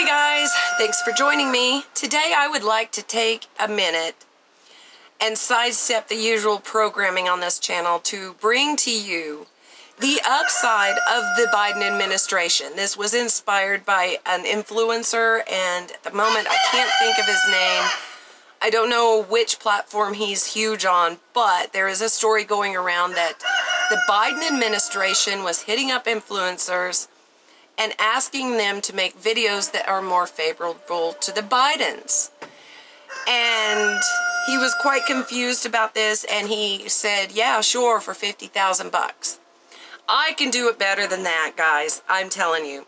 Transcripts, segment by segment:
Hey guys, thanks for joining me. Today I would like to take a minute and sidestep the usual programming on this channel to bring to you the upside of the Biden administration. This was inspired by an influencer, and at the moment I can't think of his name. I don't know which platform he's huge on, but there is a story going around that the Biden administration was hitting up influencers and asking them to make videos that are more favorable to the Bidens. And he was quite confused about this and he said, "Yeah, sure for 50,000 bucks." I can do it better than that, guys. I'm telling you.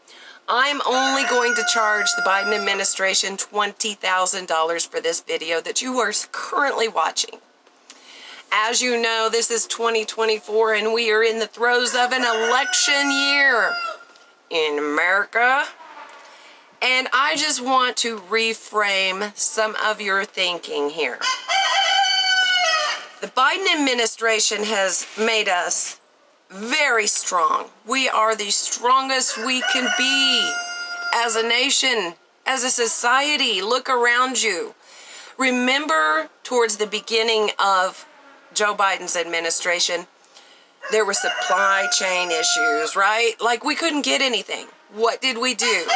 I'm only going to charge the Biden administration $20,000 for this video that you are currently watching. As you know, this is 2024 and we are in the throes of an election year America. And I just want to reframe some of your thinking here. The Biden administration has made us very strong. We are the strongest we can be as a nation, as a society. Look around you. Remember, towards the beginning of Joe Biden's administration, there were supply chain issues, right? Like we couldn't get anything. What did we do?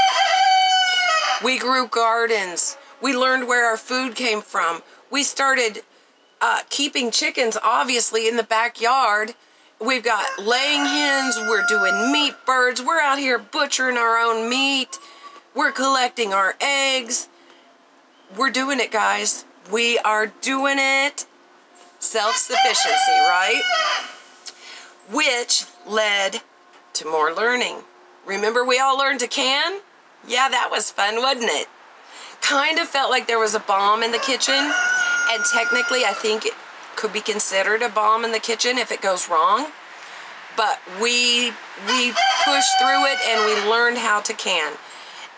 We grew gardens. We learned where our food came from. We started uh, keeping chickens, obviously, in the backyard. We've got laying hens. We're doing meat birds. We're out here butchering our own meat. We're collecting our eggs. We're doing it, guys. We are doing it. Self sufficiency, right? which led to more learning. Remember, we all learned to can? Yeah, that was fun, wasn't it? Kind of felt like there was a bomb in the kitchen, and technically, I think it could be considered a bomb in the kitchen if it goes wrong. But we we pushed through it and we learned how to can.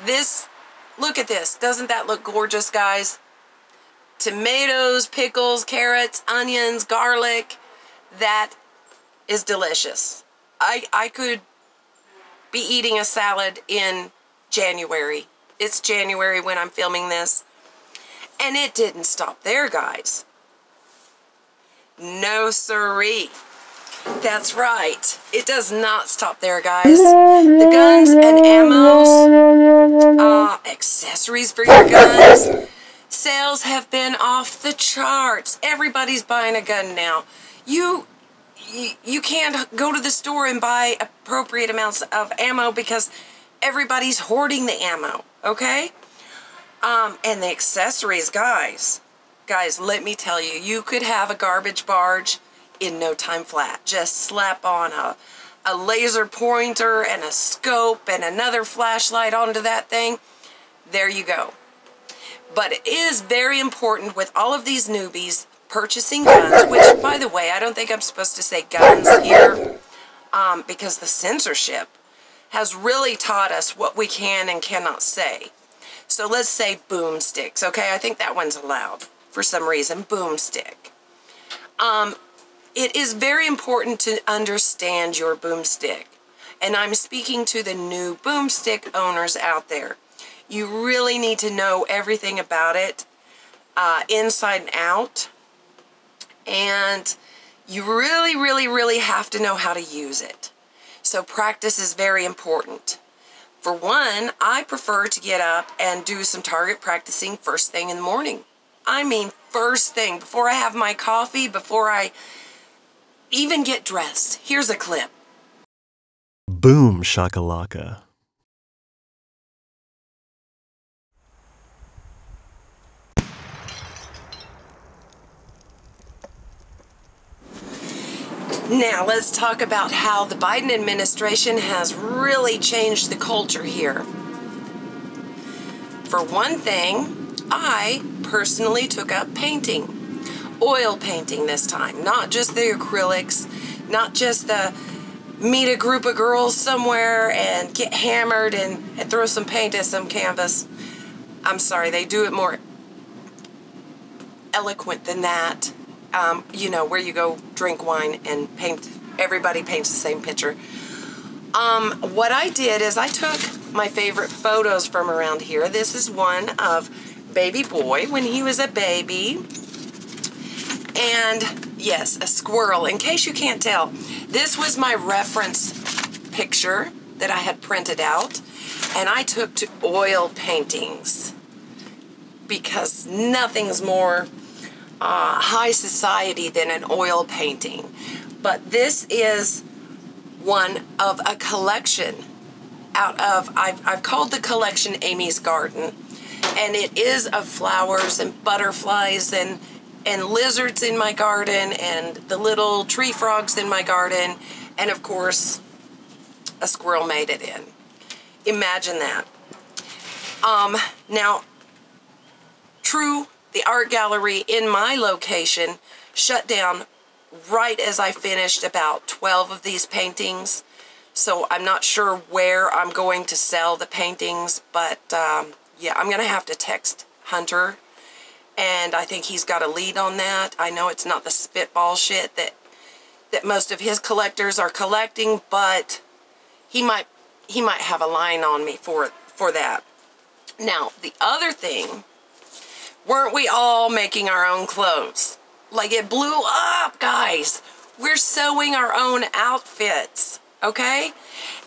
This, look at this. Doesn't that look gorgeous, guys? Tomatoes, pickles, carrots, onions, garlic. That is delicious. I, I could be eating a salad in January. It's January when I'm filming this. And it didn't stop there, guys. No siree. That's right. It does not stop there, guys. The guns and ammos, uh, accessories for your guns, sales have been off the charts. Everybody's buying a gun now. You you, can't go to the store and buy appropriate amounts of ammo because everybody's hoarding the ammo, okay? Um, and the accessories, guys. Guys, let me tell you, you could have a garbage barge in no time flat. Just slap on a, a laser pointer and a scope and another flashlight onto that thing. There you go. But it is very important with all of these newbies purchasing guns, which, by the way, I don't think I'm supposed to say guns here um, because the censorship has really taught us what we can and cannot say. So let's say boomsticks, okay? I think that one's allowed for some reason, boomstick. Um, it is very important to understand your boomstick. And I'm speaking to the new boomstick owners out there. You really need to know everything about it, uh, inside and out and you really, really, really have to know how to use it. So practice is very important. For one, I prefer to get up and do some target practicing first thing in the morning. I mean, first thing, before I have my coffee, before I even get dressed. Here's a clip. Boom shakalaka. Now, let's talk about how the Biden administration has really changed the culture here. For one thing, I personally took up painting, oil painting this time, not just the acrylics, not just the meet a group of girls somewhere and get hammered and, and throw some paint at some canvas. I'm sorry, they do it more eloquent than that um, you know, where you go drink wine and paint, everybody paints the same picture. Um, what I did is I took my favorite photos from around here. This is one of baby boy when he was a baby. And yes, a squirrel. In case you can't tell, this was my reference picture that I had printed out. And I took to oil paintings because nothing's more uh, high society than an oil painting. But this is one of a collection out of, I've, I've called the collection Amy's Garden. And it is of flowers and butterflies and, and lizards in my garden and the little tree frogs in my garden. And of course, a squirrel made it in. Imagine that. Um, now, true, the art gallery in my location shut down right as I finished about 12 of these paintings. So I'm not sure where I'm going to sell the paintings, but um, yeah, I'm going to have to text Hunter. And I think he's got a lead on that. I know it's not the spitball shit that that most of his collectors are collecting, but he might he might have a line on me for for that. Now, the other thing, weren't we all making our own clothes? Like it blew up, guys. We're sewing our own outfits, okay?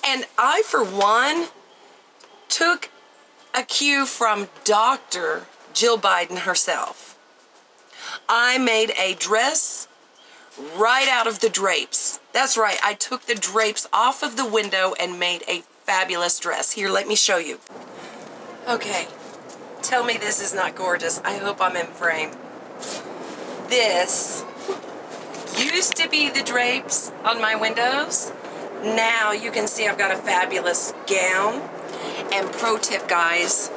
And I, for one, took a cue from Dr. Jill Biden herself. I made a dress right out of the drapes. That's right, I took the drapes off of the window and made a fabulous dress. Here, let me show you. Okay, tell me this is not gorgeous. I hope I'm in frame this used to be the drapes on my windows. Now you can see I've got a fabulous gown. And pro tip, guys,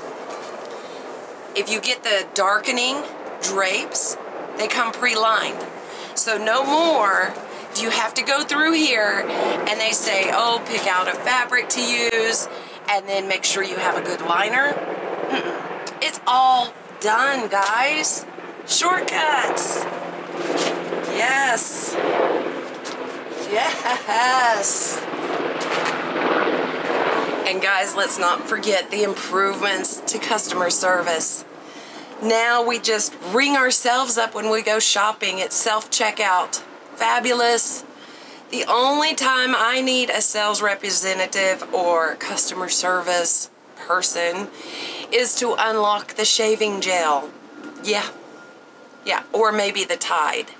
if you get the darkening drapes, they come pre-lined. So no more do you have to go through here and they say, oh, pick out a fabric to use and then make sure you have a good liner. Mm -mm. It's all done, guys. Shortcuts. Yes. Yes. And guys, let's not forget the improvements to customer service. Now we just ring ourselves up when we go shopping. It's self-checkout. Fabulous. The only time I need a sales representative or customer service person is to unlock the shaving gel. Yeah, yeah, or maybe the Tide.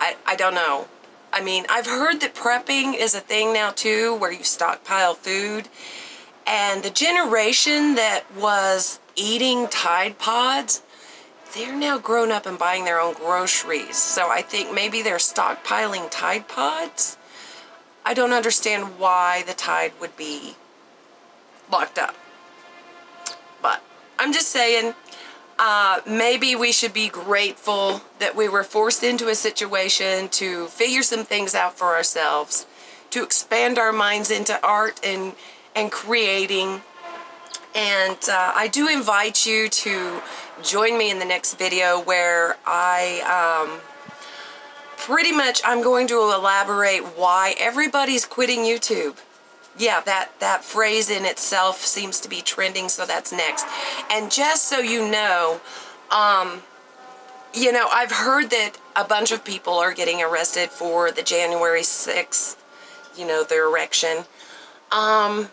I, I don't know. I mean, I've heard that prepping is a thing now too, where you stockpile food. And the generation that was eating Tide Pods, they're now grown up and buying their own groceries. So I think maybe they're stockpiling Tide Pods. I don't understand why the Tide would be locked up. I'm just saying, uh, maybe we should be grateful that we were forced into a situation to figure some things out for ourselves, to expand our minds into art and, and creating. And uh, I do invite you to join me in the next video where I um, pretty much I'm going to elaborate why everybody's quitting YouTube yeah, that, that phrase in itself seems to be trending, so that's next. And just so you know, um, you know, I've heard that a bunch of people are getting arrested for the January 6th, you know, the erection. Um,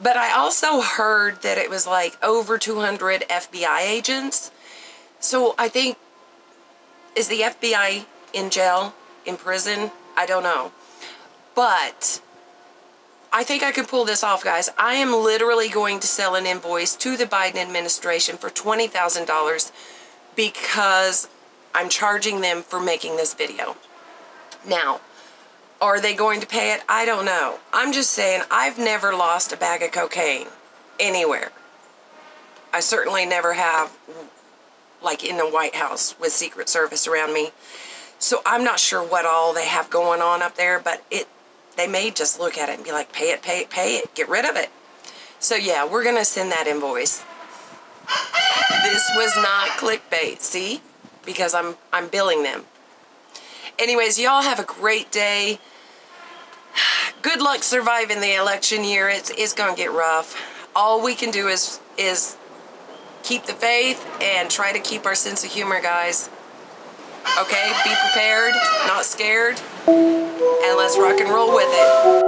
but I also heard that it was like over 200 FBI agents. So I think, is the FBI in jail, in prison? I don't know. But I think I can pull this off, guys. I am literally going to sell an invoice to the Biden administration for $20,000 because I'm charging them for making this video. Now, are they going to pay it? I don't know. I'm just saying I've never lost a bag of cocaine anywhere. I certainly never have, like in the White House with Secret Service around me. So I'm not sure what all they have going on up there, but it they may just look at it and be like, pay it, pay it, pay it, get rid of it. So yeah, we're gonna send that invoice. This was not clickbait, see? Because I'm, I'm billing them. Anyways, y'all have a great day. Good luck surviving the election year. It's, it's gonna get rough. All we can do is, is keep the faith and try to keep our sense of humor, guys. Okay, be prepared, not scared, and let's rock and roll with it.